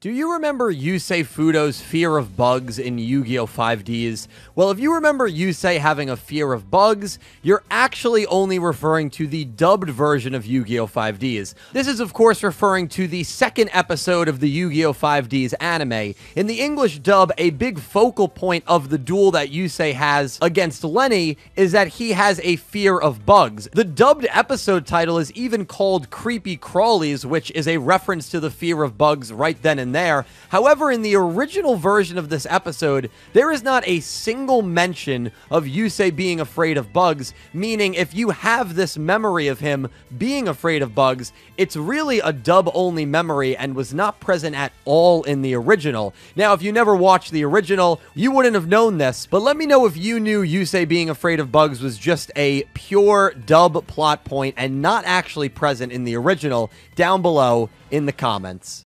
Do you remember Yusei Fudo's fear of bugs in Yu-Gi-Oh! 5Ds? Well, if you remember Yusei having a fear of bugs, you're actually only referring to the dubbed version of Yu-Gi-Oh! 5Ds. This is, of course, referring to the second episode of the Yu-Gi-Oh! 5Ds anime. In the English dub, a big focal point of the duel that Yusei has against Lenny is that he has a fear of bugs. The dubbed episode title is even called Creepy Crawlies, which is a reference to the fear of bugs right then and there. However, in the original version of this episode, there is not a single mention of Yusei being afraid of bugs, meaning if you have this memory of him being afraid of bugs, it's really a dub only memory and was not present at all in the original. Now, if you never watched the original, you wouldn't have known this, but let me know if you knew Yusei being afraid of bugs was just a pure dub plot point and not actually present in the original down below in the comments.